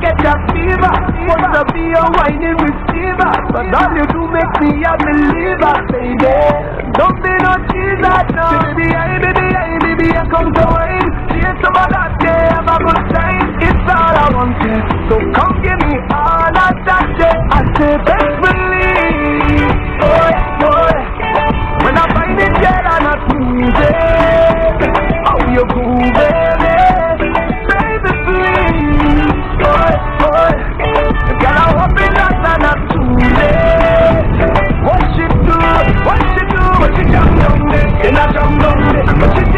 get that fever. Want to be a whining receiver, but all you do make me a believer, baby. Don't be no teaser, no. Baby, I, baby, I, baby, I come to wine. See some of that, yeah, have a good time. It's all I wanted, so come give me all of that, yeah. I say, best believe, boy, boy. When I find it, girl, I'm not moving. Jump down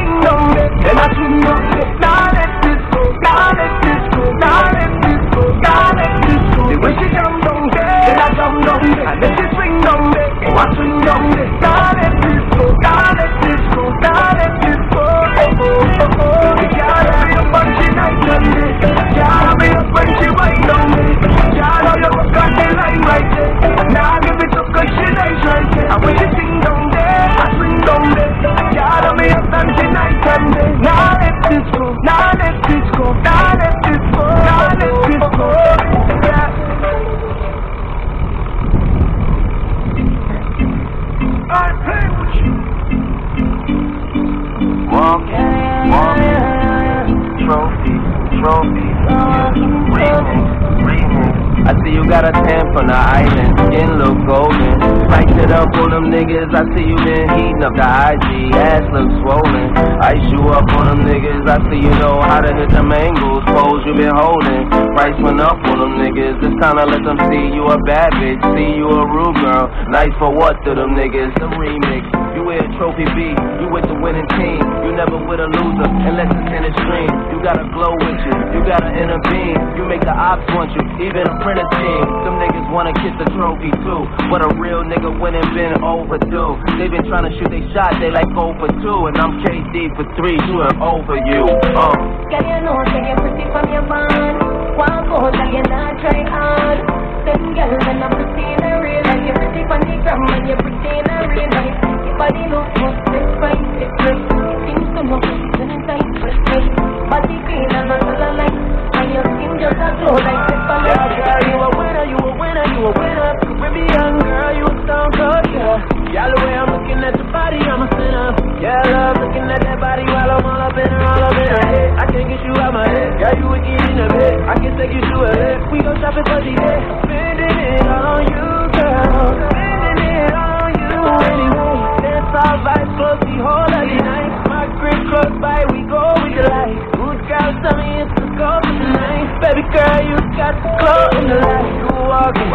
Trophy, trophy. I see you got a tan from the island, skin look golden. Spice it up on them niggas, I see you been heating up the IG, ass look swollen. Ice you up on them niggas, I see you know how to hit them angles, pose you been holding. Price went up niggas, it's time to let them see you a bad bitch, see you a rude girl. Nice for what to them niggas, the remix. You wear a trophy B, you with the winning team. You never with a loser, unless it's in a stream. You got a glow with you, you got an inner beam. You make the ops want you, even a printer team. Some niggas wanna kiss the trophy too, but a real nigga winning been overdue. They been trying to shoot they shot, they like 0 for 2, and I'm KD for 3, shooting over you. Uh. You know, you're pretty from your band. Winner, you a winner. Caribbean girl, you a stone cold, yeah. Y'all the way I'm looking at your body, I'm a sinner. Yeah, love looking at that body while I'm all up in her, all up in her head. I can't get you out my head. Girl, you wicked in the bed. I can take you to a head. We go shopping for the day. Spending it on you, girl. Spending it on you anyway. Dance all vibes close, the whole of the night. My crib close by, we go with the light. Girl, tell me it's the go for tonight. Baby girl, you got the glow in the light. You walking